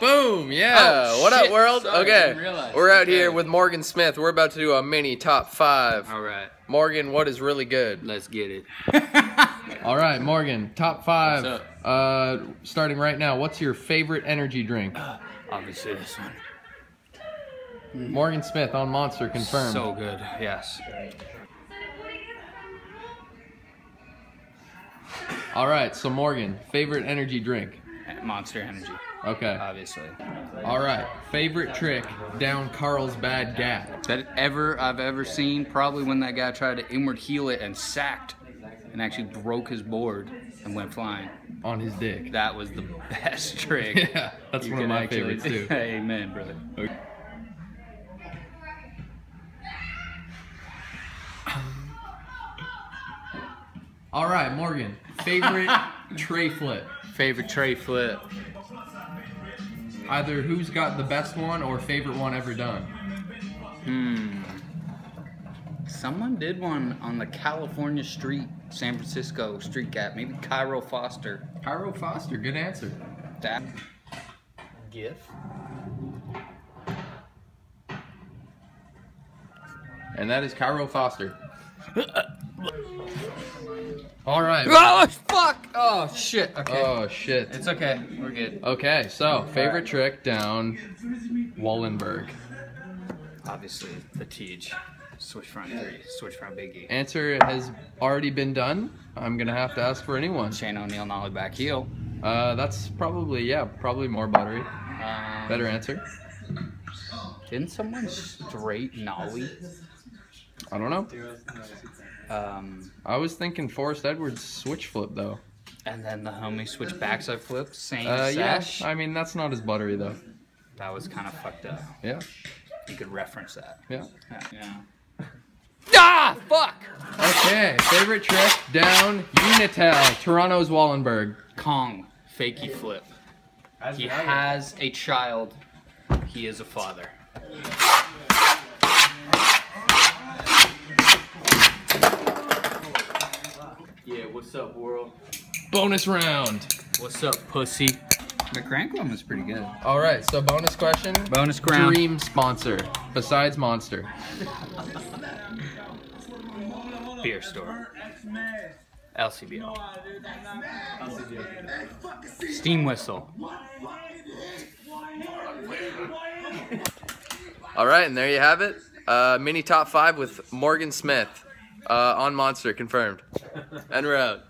Boom! Yeah. Oh, what up, world? Sorry, okay. didn't realize. We're out Okay. here with Morgan Smith. We're about to do a mini top five. All right, Morgan, what is really good? let's get it. All right, Morgan, top five. What's Uh, starting right now. What's your favorite energy drink? Obviously, this one. Morgan Smith on Monster confirmed. So good. Yes. All right, so Morgan, favorite energy drink. Monster Energy, Okay. obviously. All right, favorite trick down Carlsbad Gap. That ever I've ever seen, probably when that guy tried to inward heel it and sacked, and actually broke his board and went flying. on his dick. That was the best trick. Yeah, that's You one of my actually- favorites too. Amen, brother. All right, Morgan, favorite tray flip. Favorite tray flip. Either who's got the best one or favorite one ever done. Hmm. Someone did one on the California street, San Francisco street gap. Maybe Cairo Foster. Cairo Foster, good answer. That. GIF. And that is Cairo Foster. All right. Oh fuck! Oh shit. Okay. Oh shit. It's okay. We're good. Okay, so favorite trick down Wallenberg. Obviously, the Tej. Switch front three. Switch front biggie. Answer has already been done. I'm gonna have to ask for anyone. Shane O'Neill nollie back heel. Uh, that's probably yeah, probably more buttery. Um, Better answer. Didn't someone straight nollie? I don't know. Um, I was thinking Forrest Edwards switch flip though. and then the homie switch backside flip. Same Uh, yeah. sash. I mean that's not as buttery though. That was kind of fucked up. Yeah. You could reference that. Yeah. Yeah. yeah. Ah! Fuck! Okay. Favorite trick down Unitel Toronto's Wallenberg. Kong. Fakey flip. He has a child. He is a father. Yeah, what's up, world? Bonus round. What's up, pussy? The crank one was pretty good. All right. So bonus question. Bonus ground. Dream sponsor besides Monster. Beer store. LCBO. Steam whistle. All right, and there you have it. Uh, mini top five with Morgan Smith uh, on Monster confirmed. And we're out.